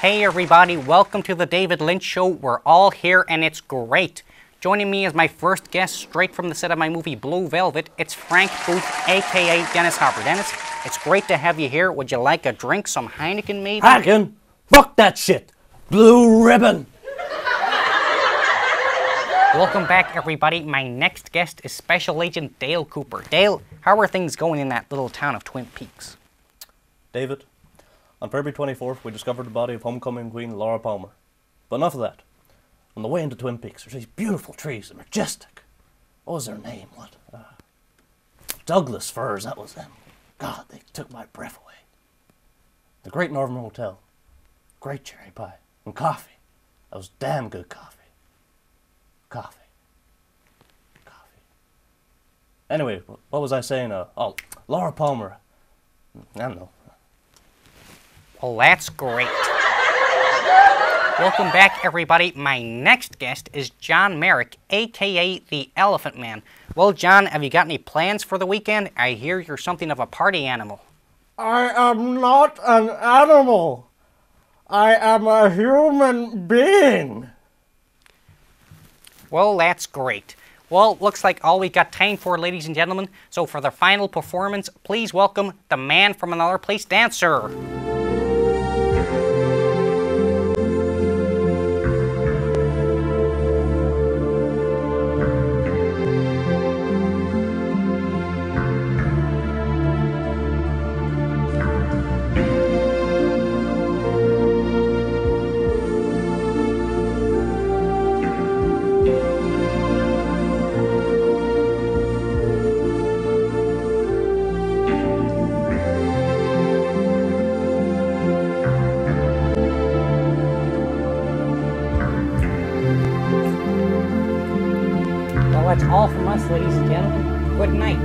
Hey everybody, welcome to the David Lynch Show. We're all here and it's great. Joining me as my first guest straight from the set of my movie Blue Velvet, it's Frank Booth, aka Dennis Hopper. Dennis, it's great to have you here. Would you like a drink, some Heineken maybe? Heineken, fuck that shit. Blue ribbon. Welcome back everybody. My next guest is Special Agent Dale Cooper. Dale, how are things going in that little town of Twin Peaks? David, on February 24th, we discovered the body of homecoming queen Laura Palmer. But enough of that. On the way into Twin Peaks, there's these beautiful trees, they're majestic. What was their name? What? Uh, Douglas firs, that was them. God, they took my breath away. The Great Northern Hotel. Great cherry pie. And coffee. That was damn good coffee. Coffee. Coffee. Anyway, what was I saying? Uh, oh, Laura Palmer. I don't know. Well, that's great. Welcome back, everybody. My next guest is John Merrick, aka the Elephant Man. Well, John, have you got any plans for the weekend? I hear you're something of a party animal. I am not an animal. I am a human being. Well, that's great. Well, looks like all we've got time for, ladies and gentlemen. So, for the final performance, please welcome the man from another place dancer. That's all from us, ladies and gentlemen. Good night.